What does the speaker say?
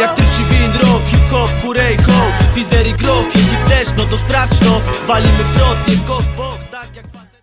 Jak tryci windrock, hip-hop, hurray, go Fizer i jeśli chcesz, no to sprawdź no. Walimy front, nie skok, bok, tak jak facet.